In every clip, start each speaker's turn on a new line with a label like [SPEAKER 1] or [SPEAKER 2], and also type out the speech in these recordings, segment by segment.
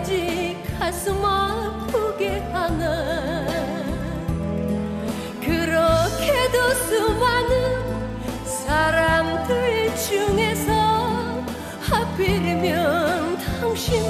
[SPEAKER 1] 끝까지 가슴 아프게 하나 그렇게도 수많은 사람들 중에서 하필이면 당신,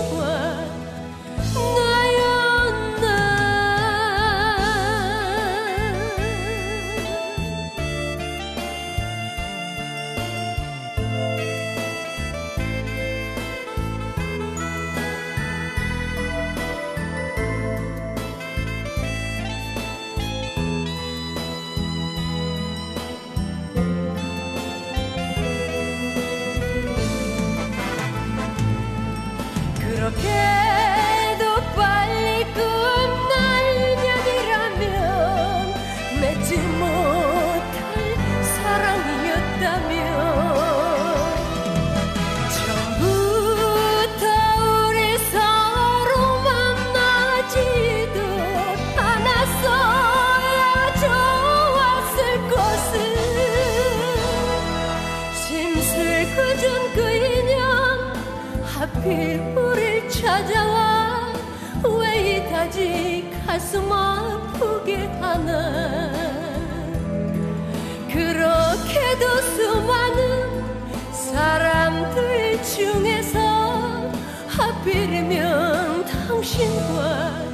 [SPEAKER 1] 우리 찾아와 왜 이까지 가슴 아프게 하나 그렇게도 수많은 사람들 중에서 하필이면 당신과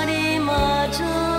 [SPEAKER 1] money, my time.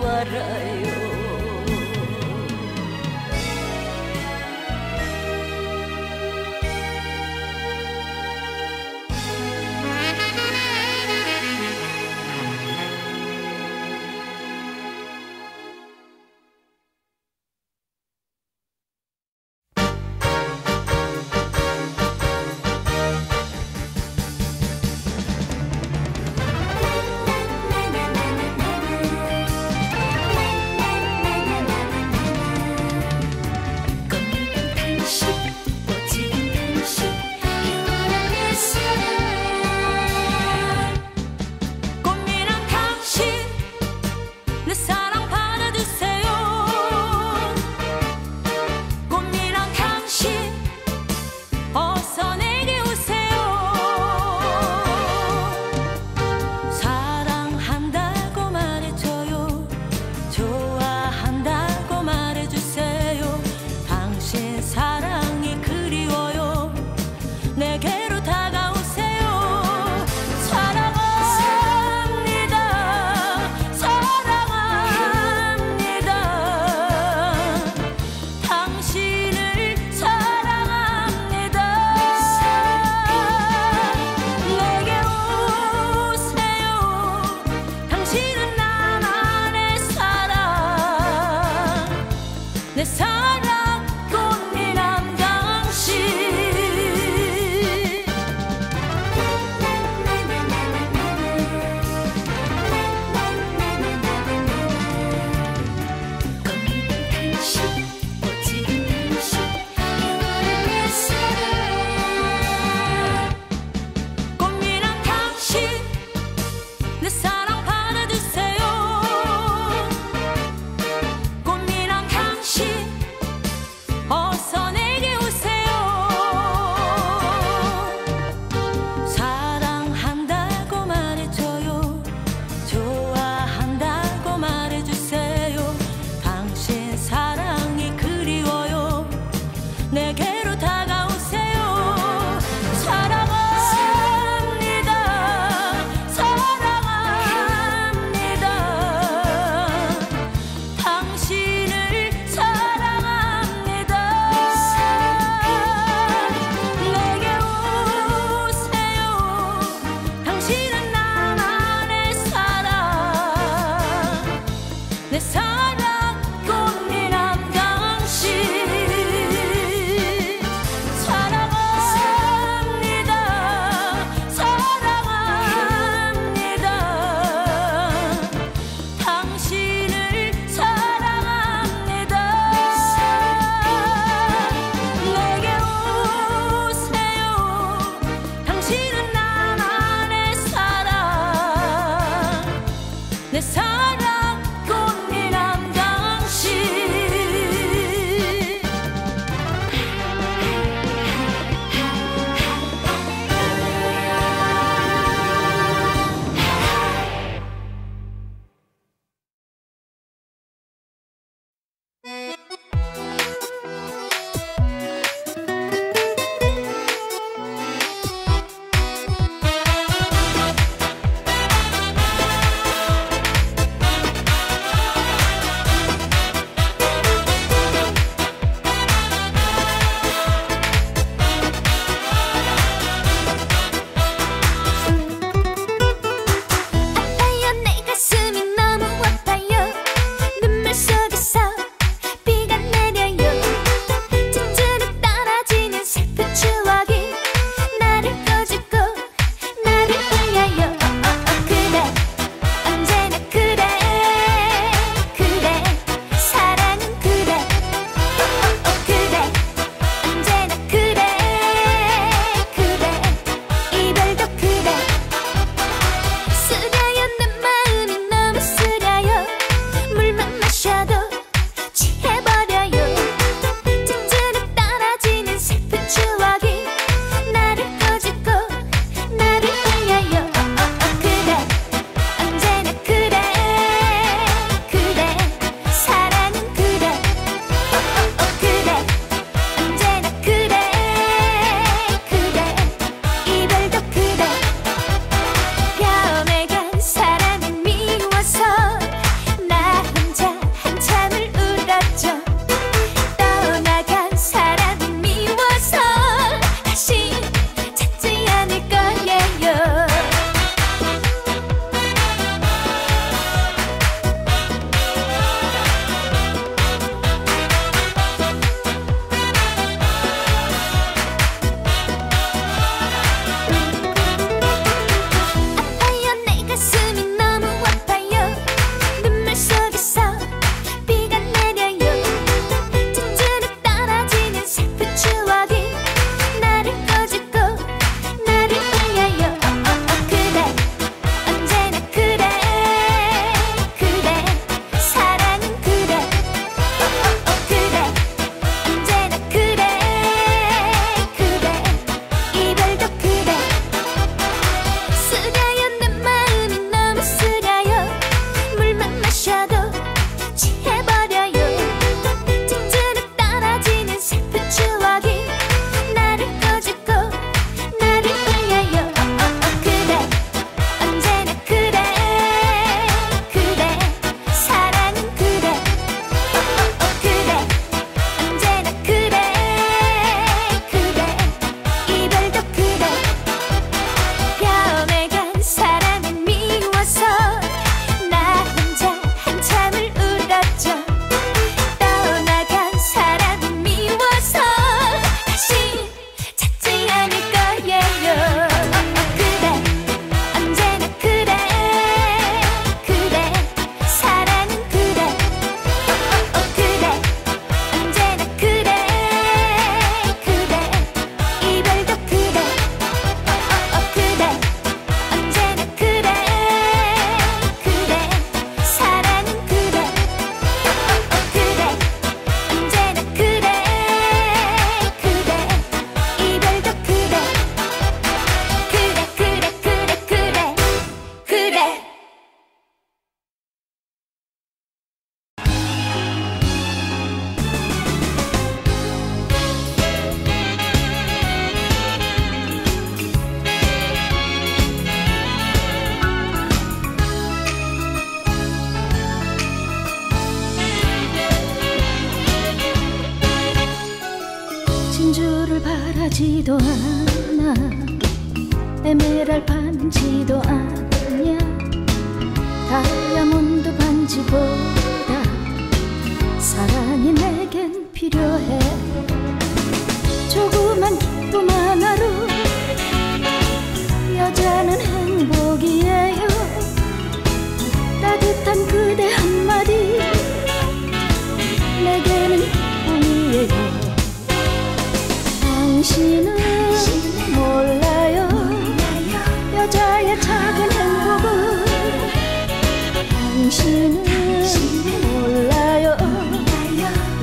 [SPEAKER 2] 돌아오지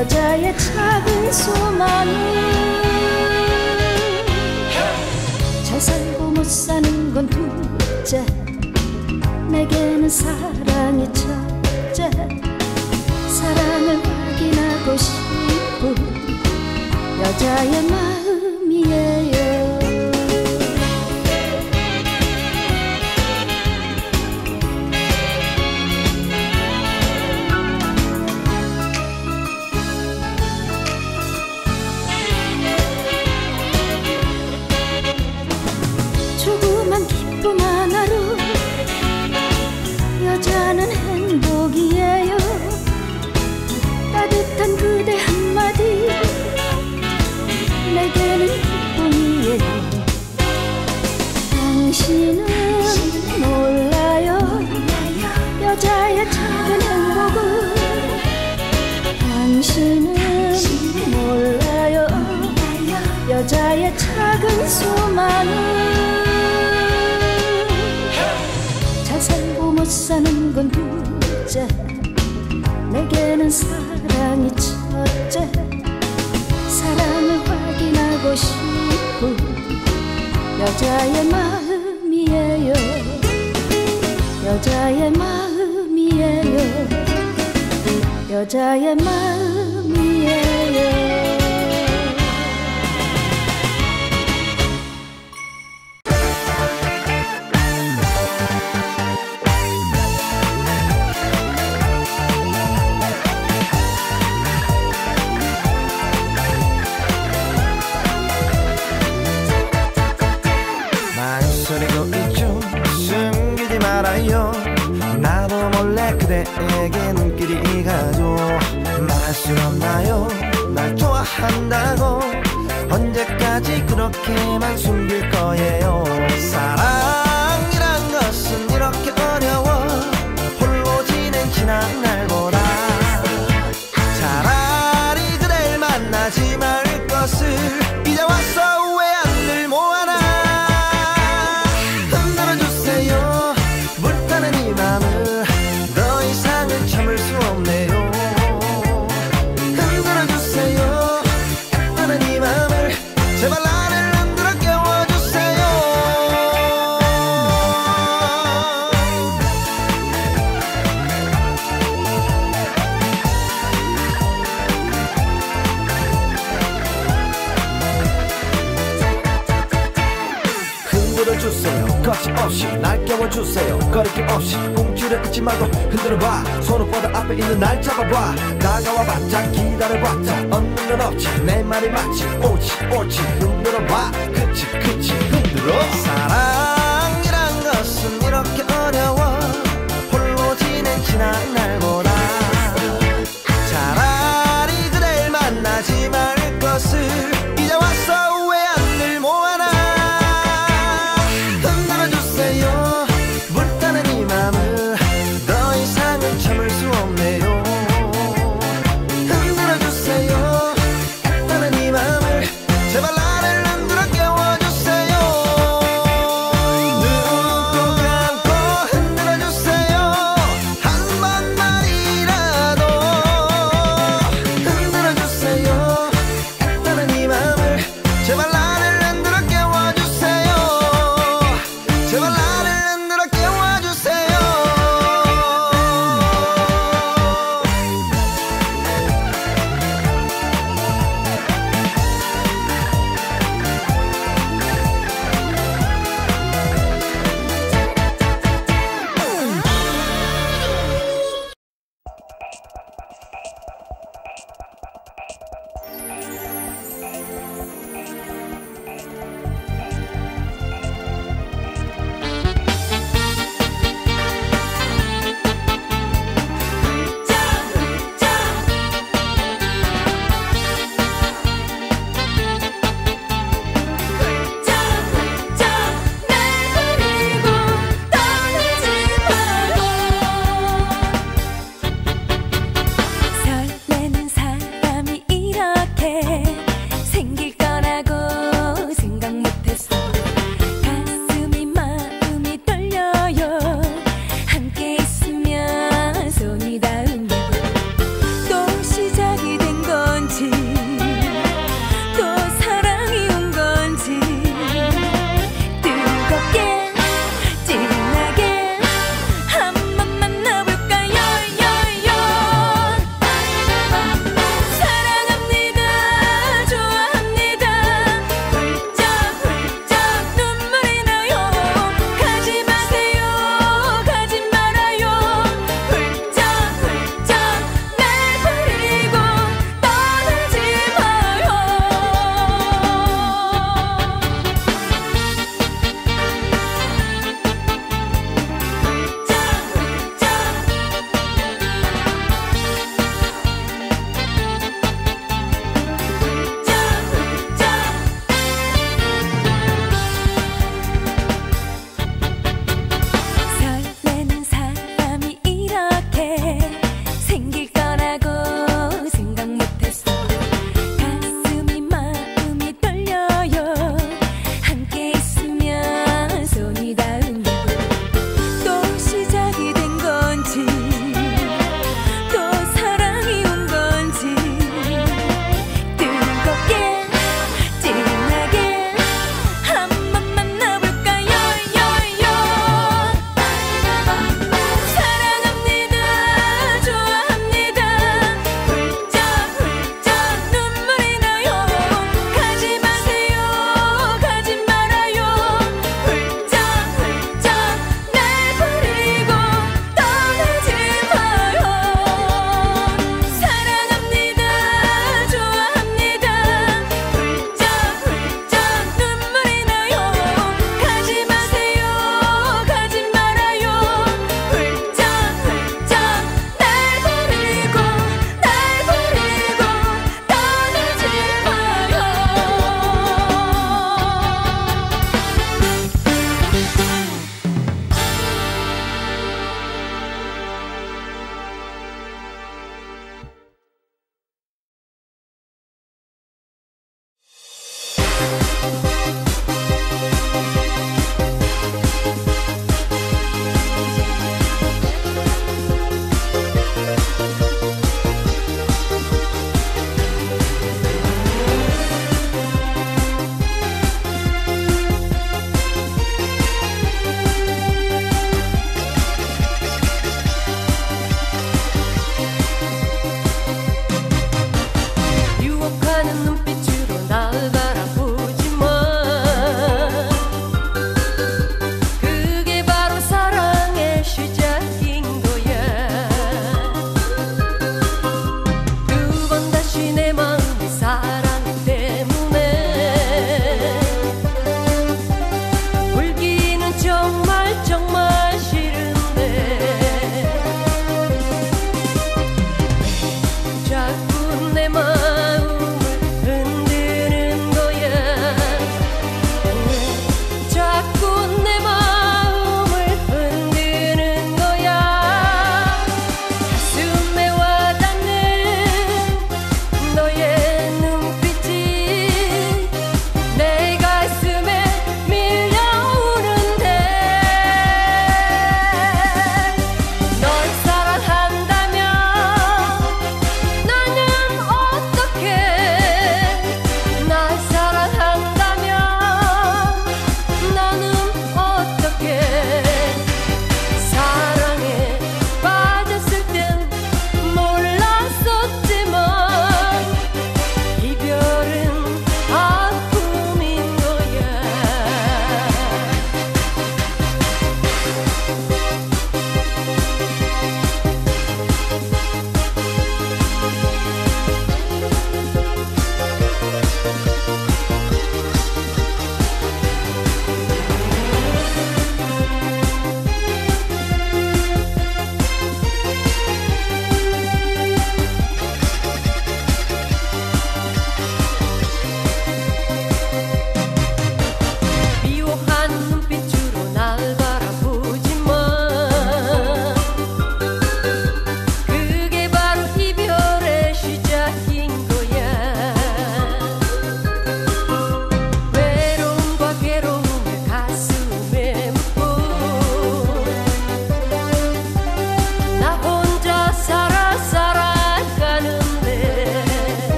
[SPEAKER 3] 여자의 작은 소망은 잘 살고 못 사는 건 둘째. 내게는 사랑이 첫째. 사랑을 확인하고 싶은 여자의 마음이에 여자의 작은 소망은 잘 살고 못 사는 건 둘째. 내게는 사랑이 첫째. 사랑을 확인하고 싶은 여자의 마음이에요. 여자의 마음이에요. 여자의 마음.
[SPEAKER 4] 수 없나요? 날 좋아한다고 언제까지 그렇게만 숨길 거예요?